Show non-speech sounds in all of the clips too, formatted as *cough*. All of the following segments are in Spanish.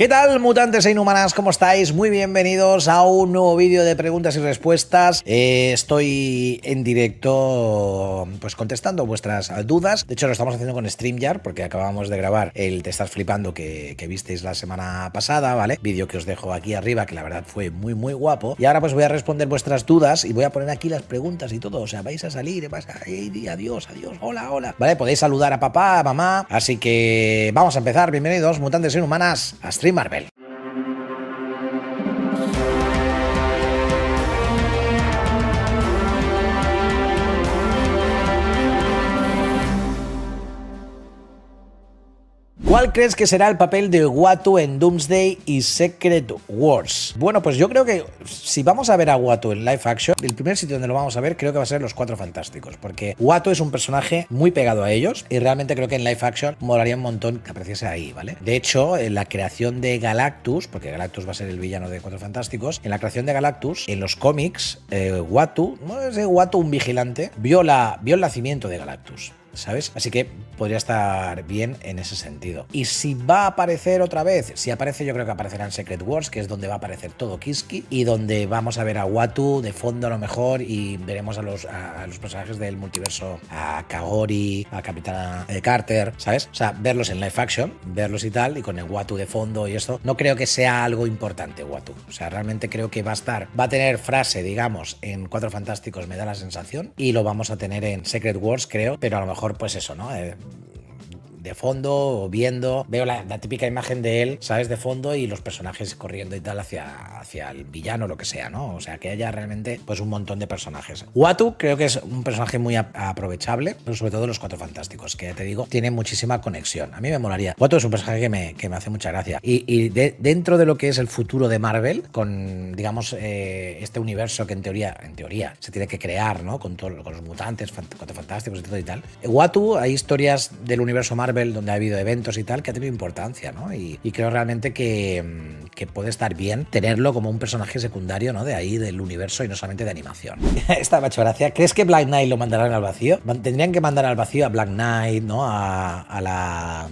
¿Qué tal, mutantes e inhumanas? ¿Cómo estáis? Muy bienvenidos a un nuevo vídeo de preguntas y respuestas. Eh, estoy en directo, pues contestando vuestras dudas. De hecho, lo estamos haciendo con StreamYard porque acabamos de grabar el Te estás flipando que, visteis la semana pasada, ¿vale? Vídeo que os dejo aquí arriba, que la verdad fue muy, muy guapo. Y ahora pues voy a responder vuestras dudas y voy a poner aquí las preguntas y todo. O sea, vais a salir, vais a... adiós, adiós, hola, hola. ¿Vale? Podéis saludar a papá, a mamá. Así que vamos a empezar. Bienvenidos, mutantes e inhumanas, a Stream Marvel. ¿Cuál crees que será el papel de Watu en Doomsday y Secret Wars? Bueno, pues yo creo que si vamos a ver a Watu en live action, el primer sitio donde lo vamos a ver creo que va a ser los Cuatro Fantásticos, porque Watu es un personaje muy pegado a ellos y realmente creo que en live action molaría un montón que apareciese ahí, ¿vale? De hecho, en la creación de Galactus, porque Galactus va a ser el villano de Cuatro Fantásticos, en la creación de Galactus, en los cómics, eh, Watu, no es Watu un vigilante, vio, la, vio el nacimiento de Galactus. ¿Sabes? Así que podría estar bien en ese sentido. Y si va a aparecer otra vez, si aparece yo creo que aparecerá en Secret Wars, que es donde va a aparecer todo Kiski, y donde vamos a ver a Watu de fondo a lo mejor y veremos a los, a, los personajes del multiverso, a Kagori, a Capitana eh, Carter, ¿sabes? O sea, verlos en live action, verlos y tal, y con el Watu de fondo y esto, no creo que sea algo importante Watu. O sea, realmente creo que va a estar, va a tener frase, digamos, en Cuatro Fantásticos, me da la sensación, y lo vamos a tener en Secret Wars, creo, pero a lo mejor pues eso, ¿no? Eh, de fondo o viendo, veo la, típica imagen de él, ¿sabes? De fondo y los personajes corriendo y tal hacia, hacia el villano, lo que sea, ¿no? O sea, que haya realmente pues un montón de personajes. Watu creo que es un personaje muy aprovechable, pero sobre todo los Cuatro Fantásticos, que te digo, tiene muchísima conexión. A mí me molaría. Watu es un personaje que me, que me hace mucha gracia. Y, dentro de lo que es el futuro de Marvel, con, digamos, eh, este universo que en teoría, en teoría, se tiene que crear, ¿no? Con, todo, los mutantes, Cuatro Fantásticos y todo y tal. Watu, hay historias del universo Marvel donde ha habido eventos y tal, que ha tenido importancia, ¿no? Y, creo realmente que, mm, que, puede estar bien tenerlo como un personaje secundario, ¿no? De ahí, del universo y no solamente de animación. *laughs* Esta macho gracia. ¿Crees que Black Knight lo mandarán al vacío? Tendrían que mandar al vacío a Black Knight, ¿no? a la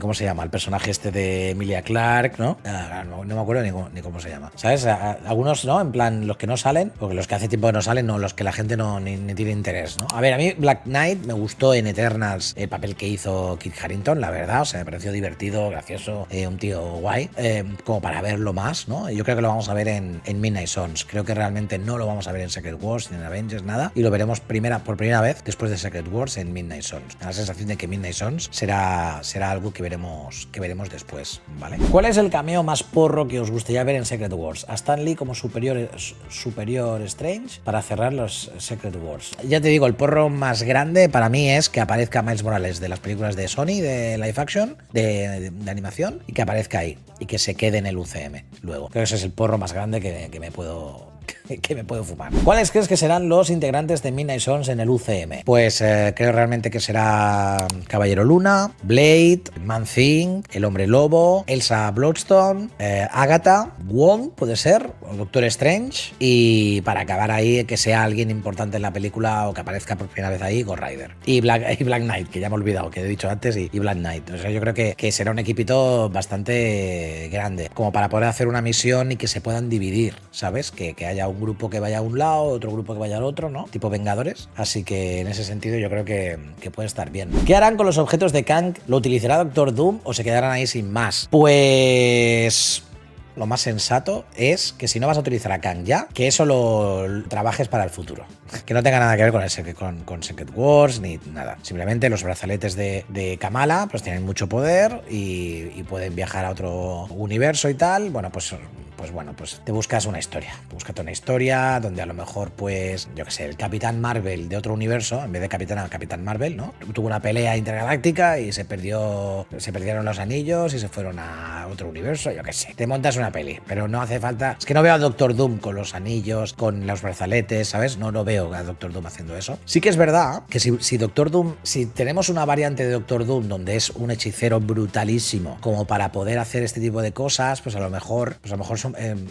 ¿Cómo se llama? El personaje este de Emilia Clark, ¿no? Ah, no, me acuerdo ni cómo, se llama. ¿Sabes? algunos, ¿no? En plan, los que no salen, porque los que hace tiempo que no salen, no, los que la gente no tiene interés, ¿no? A ver, a mí Black Knight me gustó en Eternals el papel que hizo Kit Harrington, la verdad. O sea, me pareció divertido, gracioso, eh, un tío guay, eh, como para verlo más, ¿no? Yo creo que lo vamos a ver en, Midnight Sons. Creo que realmente no lo vamos a ver en Secret Wars ni en Avengers, nada. Y lo veremos primera, por primera vez después de Secret Wars en Midnight Sons. la sensación de que Midnight Sons será, será algo que veremos, que veremos después, ¿vale? ¿Cuál es el cameo más porro que os gustaría ver en Secret Wars? A Stan Lee como superior, superior Strange para cerrar los Secret Wars. Ya te digo, el porro más grande para mí es que aparezca Miles Morales de las películas de Sony, de live action, de, animación, y que aparezca ahí y que se quede en el UCM luego. Creo que ese es el porro más grande que me puedo *laughs* que me puedo fumar. ¿Cuáles crees que serán los integrantes de Midnight Sons en el UCM? Pues eh, creo realmente que será Caballero Luna, Blade, Man Thing, El Hombre Lobo, Elsa Bloodstone, eh, Agatha, Wong, puede ser, o Doctor Strange, y para acabar ahí que sea alguien importante en la película o que aparezca por primera vez ahí, Ghost Rider. Y Black, *laughs* Knight, que ya me he olvidado, que he dicho antes, y, Black Knight. O sea, yo creo que, que será un equipito bastante grande, como para poder hacer una misión y que se puedan dividir, ¿sabes? Que, que haya un grupo que vaya a un lado, otro grupo que vaya al otro, ¿no? Tipo Vengadores. Así que en ese sentido yo creo que, que puede estar bien. ¿Qué harán con los objetos de Kang? ¿Lo utilizará Doctor Doom o se quedarán ahí sin más? Pues lo más sensato es que si no vas a utilizar a Kang ya, que eso lo trabajes para el futuro. Que no tenga nada que ver con, el, con, con Secret Wars ni nada. Simplemente los brazaletes de, Kamala pues tienen mucho poder y, pueden viajar a otro universo y tal. Bueno, pues pues bueno, pues te buscas una historia. Búscate una historia donde a lo mejor, pues, yo qué sé, el Capitán Marvel de otro universo, en vez de Capitán Capitán Marvel, ¿no? Tuvo una pelea intergaláctica y se perdió, se perdieron los anillos y se fueron a otro universo, yo qué sé. Te montas una peli, pero no hace falta. Es que no veo a Doctor Doom con los anillos, con los brazaletes, ¿sabes? No, no veo a Doctor Doom haciendo eso. Sí que es verdad que si, Doctor Doom, si tenemos una variante de Doctor Doom donde es un hechicero brutalísimo, como para poder hacer este tipo de cosas, pues a lo mejor, pues a lo mejor Em,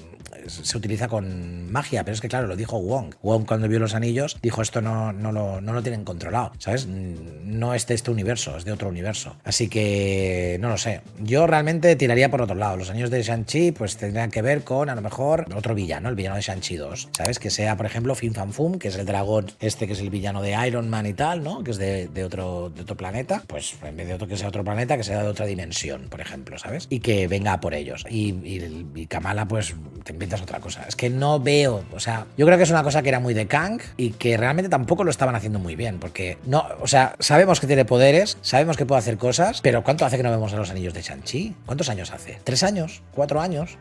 se utiliza con magia, pero es que claro, lo dijo Wong. Wong cuando vio los anillos dijo esto no, no, lo, no lo tienen controlado, ¿sabes? No es de este universo, es de otro universo. Así que no lo sé. Yo realmente tiraría por otro lado. Los anillos de Shang-Chi pues tendrían que ver con a lo mejor otro villano, el villano de Shang-Chi 2, ¿sabes? Que sea, por ejemplo, Fin Fan Fum, que es el dragón este que es el villano de Iron Man y tal, ¿no? Que es de, otro, otro planeta. Pues en vez de otro que sea otro planeta, que sea de otra dimensión, por ejemplo, ¿sabes? Y que venga por ellos. Y, Kamala, pues te inventas otra cosa. Es que no veo, o sea, yo creo que es una cosa que era muy de Kang y que realmente tampoco lo estaban haciendo muy bien, porque no, o sea, sabemos que tiene poderes, sabemos que puede hacer cosas, pero ¿cuánto hace que no vemos a los anillos de Shang-Chi? ¿Cuántos años hace? ¿Tres años? ¿Cuatro años?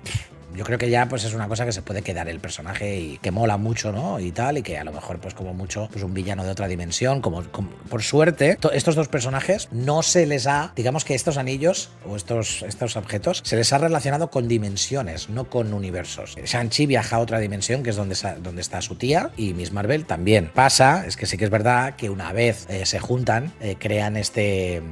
Yo creo que ya pues es una cosa que se puede quedar el personaje y que mola mucho, ¿no? Y tal, y que a lo mejor pues como mucho pues un villano de otra dimensión, como, por suerte estos dos personajes no se les ha, digamos que estos anillos o estos, estos objetos se les ha relacionado con dimensiones, no con universos. Shang-Chi viaja a otra dimensión que es donde, donde está su tía y Miss Marvel también. Pasa, es que sí que es verdad que una vez eh, se juntan, eh, crean este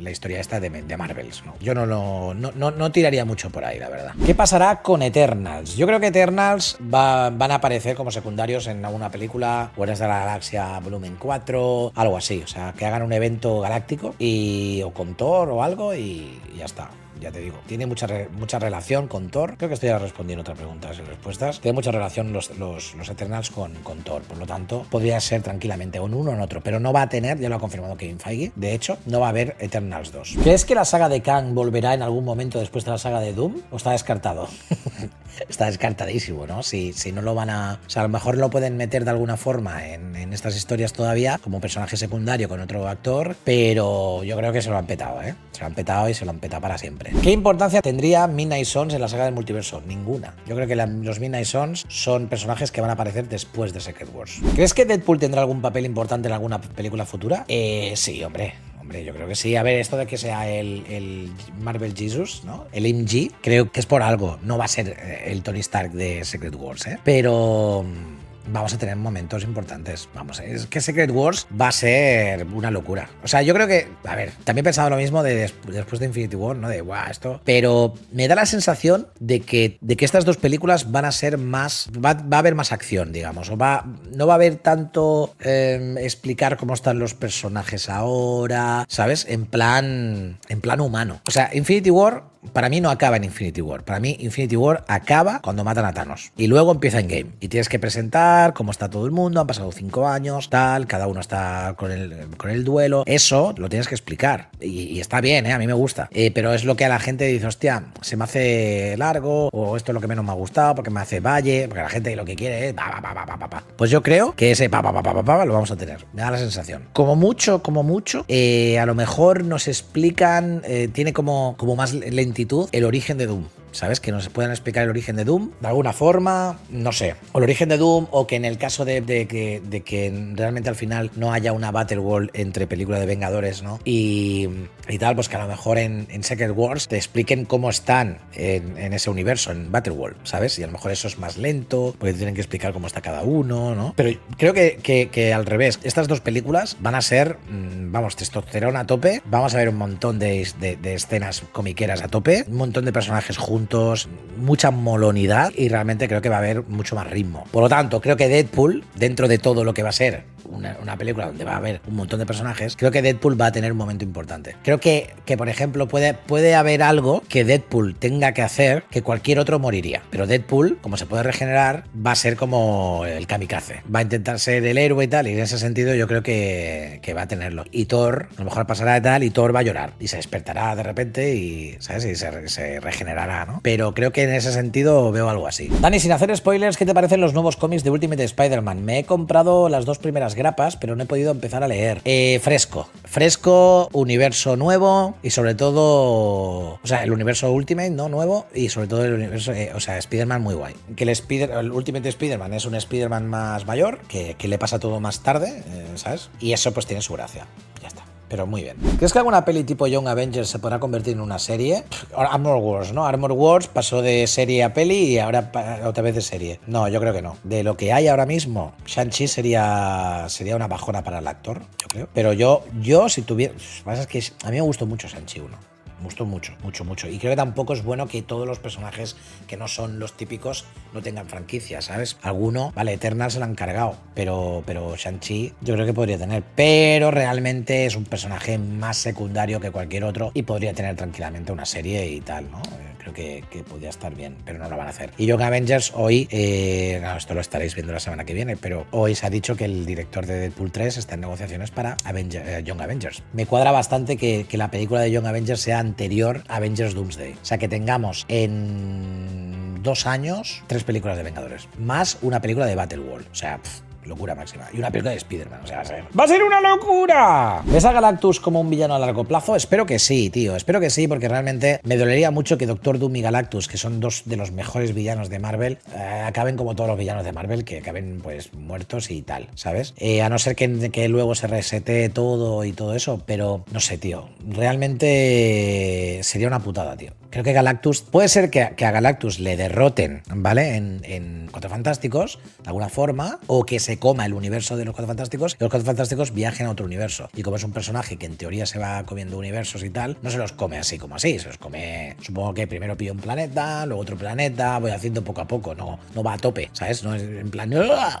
la historia esta de, de Marvels. ¿no? Yo no, no, no, no, tiraría mucho por ahí, la verdad. ¿Qué pasará con Eternals? Yo creo que Eternals va, van a aparecer como secundarios en alguna película, Guardianes de la Galaxia Volumen 4, algo así. O sea, que hagan un evento galáctico y, o con Thor o algo y ya está ya te digo, tiene mucha, mucha relación con Thor. Creo que estoy ya respondiendo otras preguntas y respuestas. Tiene mucha relación los, los, los Eternals con, con, Thor. Por lo tanto, podría ser tranquilamente en uno o en otro. Pero no va a tener, ya lo ha confirmado Kevin Feige, de hecho, no va a haber Eternals 2. ¿Crees que la saga de Kang volverá en algún momento después de la saga de Doom? ¿O está descartado? *laughs* está descartadísimo, ¿no? Si, si no lo van a... O sea, a lo mejor lo pueden meter de alguna forma en, en estas historias todavía como personaje secundario con otro actor, pero yo creo que se lo han petado, ¿eh? Se lo han petado y se lo han petado para siempre. ¿Qué importancia tendría Midnight Sons en la saga del multiverso? Ninguna. Yo creo que los Midnight Sons son personajes que van a aparecer después de Secret Wars. ¿Crees que Deadpool tendrá algún papel importante en alguna película futura? Eh, sí, hombre. Hombre, yo creo que sí. A ver, esto de que sea el, el, Marvel Jesus, ¿no? El MG, creo que es por algo. No va a ser el Tony Stark de Secret Wars, ¿eh? Pero vamos a tener momentos importantes. Vamos, es que Secret Wars va a ser una locura. O sea, yo creo que, a ver, también he pensado lo mismo de después de Infinity War, ¿no? De, guau, esto. Pero me da la sensación de que, de que estas dos películas van a ser más, va, va a haber más acción, digamos. O va, no va a haber tanto eh, explicar cómo están los personajes ahora, ¿sabes? En plan, en plan humano. O sea, Infinity War para mí no acaba en Infinity War. Para mí Infinity War acaba cuando matan a Thanos. Y luego empieza en game. Y tienes que presentar cómo está todo el mundo, han pasado cinco años, tal, cada uno está con el, con el duelo. Eso lo tienes que explicar. Y, está bien, ¿eh? a mí me gusta. Eh, pero es lo que a la gente dice, hostia, se me hace largo, o esto es lo que menos me ha gustado, porque me hace valle, porque la gente lo que quiere es... Pa, pa, pa, Pues yo creo que ese pa, pa, pa, lo vamos a tener. Me da la sensación. Como mucho, como mucho, eh, a lo mejor nos explican, tiene como, como más lentitud el origen de Doom. ¿Sabes? Que nos puedan explicar el origen de Doom de alguna forma, no sé. O el origen de Doom, o que en el caso de, que, realmente al final no haya una Battle World entre película de Vengadores, ¿no? Y, y tal, pues que a lo mejor en, Secret Wars te expliquen cómo están en, ese universo, en Battle World, ¿sabes? Y a lo mejor eso es más lento, porque tienen que explicar cómo está cada uno, ¿no? Pero creo que, al revés, estas dos películas van a ser, vamos, testosterona a tope, vamos a ver un montón de escenas comiqueras a tope, un montón de personajes juntos mucha molonidad y realmente creo que va a haber mucho más ritmo. Por lo tanto, creo que Deadpool, dentro de todo lo que va a ser una, película donde va a haber un montón de personajes, creo que Deadpool va a tener un momento importante. Creo que, que por ejemplo, puede, puede haber algo que Deadpool tenga que hacer que cualquier otro moriría. Pero Deadpool, como se puede regenerar, va a ser como el kamikaze. Va a intentar ser el héroe y tal, y en ese sentido yo creo que, que va a tenerlo. Y Thor, a lo mejor pasará de tal, y Thor va a llorar. Y se despertará de repente y, ¿sabes? Y se, se regenerará, ¿no? Pero creo que en ese sentido veo algo así. Dani, sin hacer spoilers, ¿qué te parecen los nuevos cómics de Ultimate Spider-Man? Me he comprado las dos primeras grapas, pero no he podido empezar a leer. Eh, fresco. Fresco, universo nuevo y sobre todo. O sea, el universo Ultimate, ¿no? Nuevo y sobre todo el universo. Eh, o sea, Spider-Man muy guay. Que el, Spider, el Ultimate Spider-Man es un Spider-Man más mayor, que, le pasa todo más tarde, eh, ¿sabes? Y eso pues tiene su gracia. Pero muy bien. ¿Crees que alguna peli tipo Young Avengers se podrá convertir en una serie? Armor Wars, ¿no? Armor Wars pasó de serie a peli y ahora otra vez de serie. No, yo creo que no. De lo que hay ahora mismo, Shang-Chi sería, sería una bajona para el actor, yo creo. Pero yo, yo si tuviera... Lo que pasa es que a mí me gustó mucho Shang-Chi 1. Me gustó mucho, mucho, mucho. Y creo que tampoco es bueno que todos los personajes que no son los típicos no tengan franquicia, ¿sabes? Alguno, vale, Eternal se lo han cargado, pero, pero Shang-Chi yo creo que podría tener. Pero realmente es un personaje más secundario que cualquier otro y podría tener tranquilamente una serie y tal, ¿no? Creo que, que, podría estar bien, pero no lo van a hacer. Y Young Avengers hoy, eh, esto lo estaréis viendo la semana que viene, pero hoy se ha dicho que el director de Deadpool 3 está en negociaciones para Avenger, eh, Young Avengers. Me cuadra bastante que, que la película de Young Avengers sea anterior a Avengers Doomsday. O sea, que tengamos en dos años tres películas de Vengadores, más una película de Battle World. O sea, pff, locura máxima. Y una película de Spider-Man, o sea, va a ser una locura. ¿Ves a Galactus como un villano a largo plazo? Espero que sí, tío. Espero que sí, porque realmente me dolería mucho que Doctor Doom y Galactus, que son dos de los mejores villanos de Marvel, eh, acaben como todos los villanos de Marvel, que acaben pues muertos y tal, ¿sabes? Eh, a no ser que, que luego se resete todo y todo eso, pero no sé, tío. Realmente sería una putada, tío. Creo que Galactus, puede ser que, que a Galactus le derroten, ¿vale? En, en Cuatro Fantásticos, de alguna forma, o que se coma el universo de los Cuatro Fantásticos y los Cuatro Fantásticos viajen a otro universo. Y como es un personaje que en teoría se va comiendo universos y tal, no se los come así como así, se los come, supongo que primero pide un planeta, luego otro planeta, voy haciendo poco a poco, no, no va a tope, ¿sabes? No es en plan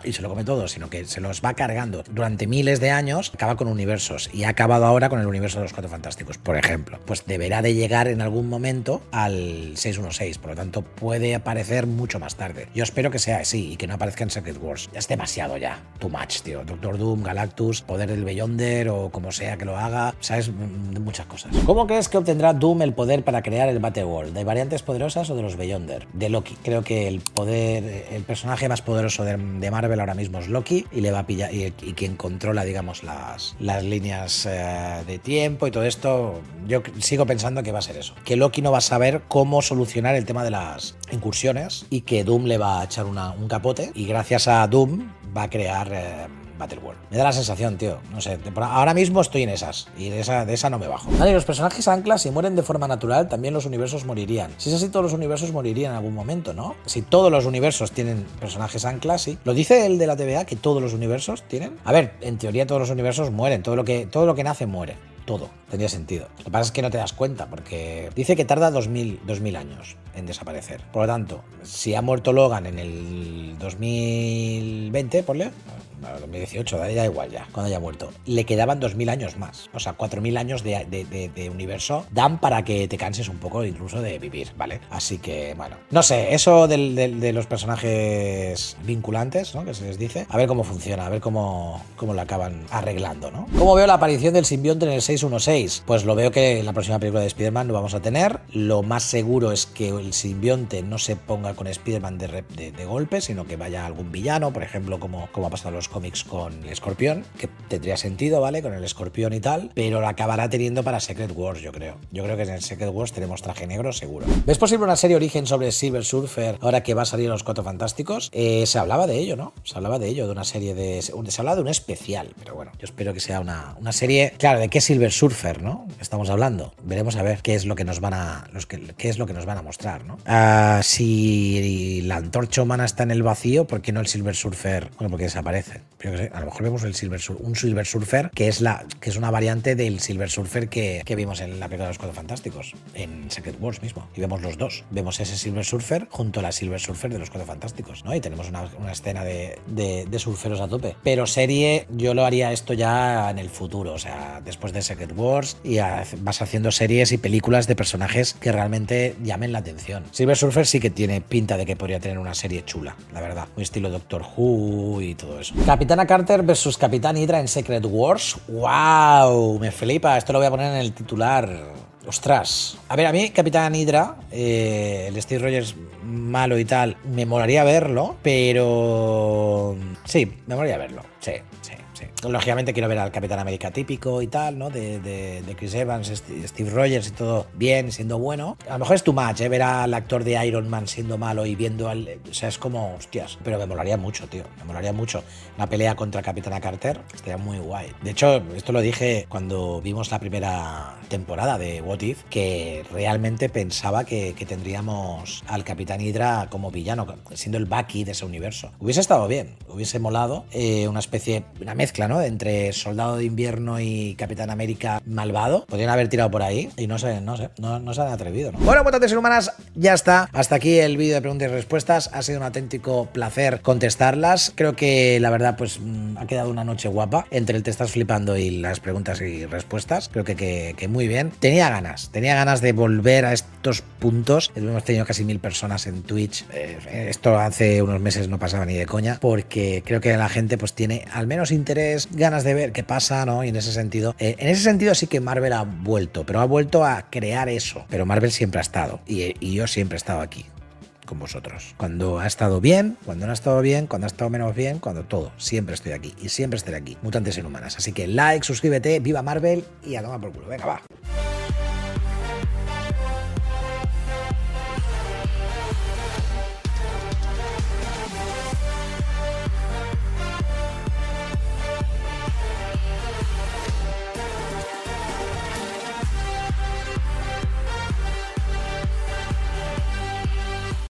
y se lo come todo, sino que se los va cargando. Durante miles de años acaba con universos y ha acabado ahora con el universo de los Cuatro Fantásticos, por ejemplo. Pues deberá de llegar en algún momento al 616, por lo tanto puede aparecer mucho más tarde. Yo espero que sea así y que no aparezca en Secret Wars. Ya es demasiado ya. Too much, tío. Doctor Doom, Galactus, poder del Beyonder o como sea que lo haga, sabes, muchas cosas. ¿Cómo crees que obtendrá Doom el poder para crear el Battle World? ¿De variantes poderosas o de los Beyonder? De Loki. Creo que el poder, el personaje más poderoso de, Marvel ahora mismo es Loki y le va a pillar y, quien controla, digamos, las, las líneas eh, de tiempo y todo esto, yo sigo pensando que va a ser eso. Que Loki no va a saber cómo solucionar el tema de las incursiones y que Doom le va a echar un capote y gracias a Doom va a crear eh, Battle World. Me da la sensación, tío. No sé, ahora mismo estoy en esas y de esa, de esa no me bajo. Vale, los personajes anclas, si mueren de forma natural, también los universos morirían. Si es así, todos los universos morirían en algún momento, ¿no? Si todos los universos tienen personajes anclas, sí. ¿Lo dice el de la TVA que todos los universos tienen? A ver, en teoría todos los universos mueren. Todo lo que, todo lo que nace muere todo. Tendría sentido. Lo que pasa es que no te das cuenta porque dice que tarda 2000, 2000 años en desaparecer. Por lo tanto, si ha muerto Logan en el 2020, ponle, 2018, da igual ya, cuando haya muerto. Le quedaban 2.000 años más. O sea, 4.000 años de, universo dan para que te canses un poco incluso de vivir, ¿vale? Así que, bueno, no sé, eso de los personajes vinculantes, ¿no? Que se les dice, a ver cómo funciona, a ver cómo, cómo lo acaban arreglando, ¿no? ¿Cómo veo la aparición del simbionte en el 616? Pues lo veo que en la próxima película de Spider-Man lo vamos a tener. Lo más seguro es que el simbionte no se ponga con Spider-Man de, de, golpe, sino que vaya algún villano, por ejemplo, como, como ha pasado en los cómics con el escorpión, que tendría sentido, ¿vale? Con el escorpión y tal, pero lo acabará teniendo para Secret Wars, yo creo. Yo creo que en el Secret Wars tenemos traje negro seguro. ¿Ves posible una serie origen sobre Silver Surfer ahora que va a salir los Cuatro Fantásticos? Eh, se hablaba de ello, ¿no? Se hablaba de ello, de una serie de... Se hablaba de un especial, pero bueno, yo espero que sea una, una serie... Claro, ¿de qué Silver Surfer, no? Estamos hablando. Veremos a ver qué es lo que nos van a... Qué es lo que nos van a mostrar, ¿no? Uh, si la antorcha humana está en el vacío, ¿por qué no el Silver Surfer? Bueno, porque desaparece. A lo mejor vemos el Silver Sur, un Silver Surfer que es, la, que es una variante del Silver Surfer que, que vimos en la película de los Cuatro Fantásticos, en Secret Wars mismo. Y vemos los dos. Vemos ese Silver Surfer junto a la Silver Surfer de los Cuatro Fantásticos, ¿no? Y tenemos una, una escena de, de, surferos a tope. Pero serie, yo lo haría esto ya en el futuro, o sea, después de Secret Wars y vas haciendo series y películas de personajes que realmente llamen la atención. Silver Surfer sí que tiene pinta de que podría tener una serie chula, la verdad. Un estilo Doctor Who y todo eso. Capitana Carter versus Capitán Hydra en Secret Wars. ¡Wow! Me flipa. Esto lo voy a poner en el titular. Ostras. A ver, a mí, Capitán Hydra, eh, el Steve Rogers malo y tal, me molaría verlo, pero. Sí, me molaría verlo. Sí, sí. Sí. Lógicamente quiero ver al Capitán América típico y tal, ¿no? De, Chris Evans, Steve Rogers y todo bien, siendo bueno. A lo mejor es too much, ¿eh? Ver al actor de Iron Man siendo malo y viendo al... O sea, es como, hostias. Pero me molaría mucho, tío. Me molaría mucho. Una pelea contra Capitana Carter estaría muy guay. De hecho, esto lo dije cuando vimos la primera temporada de What If, que realmente pensaba que, que tendríamos al Capitán Hydra como villano, siendo el Bucky de ese universo. Hubiese estado bien, hubiese molado eh, una especie, una mezcla ¿no? Entre Soldado de Invierno y Capitán América malvado. Podrían haber tirado por ahí y no sé, no sé, no, se han atrevido, ¿no? Bueno, mutantes humanas, ya está. Hasta aquí el vídeo de preguntas y respuestas. Ha sido un auténtico placer contestarlas. Creo que la verdad, pues mm, ha quedado una noche guapa entre el te estás flipando y las preguntas y respuestas. Creo que, que, muy bien. Tenía ganas, tenía ganas de volver a estos puntos. Hemos tenido casi mil personas en Twitch. Eh, esto hace unos meses no pasaba ni de coña, porque creo que la gente pues tiene al menos interés, ganas de ver qué pasa, ¿no? Y en ese sentido, eh, en ese sentido sí que Marvel ha vuelto, pero ha vuelto a crear eso. Pero Marvel siempre ha estado y, y yo siempre he estado aquí con vosotros. Cuando ha estado bien, cuando no ha estado bien, cuando ha estado menos bien, cuando todo. Siempre estoy aquí y siempre estaré aquí. Mutantes inhumanas. Así que like, suscríbete, viva Marvel y a tomar por culo. Venga, va.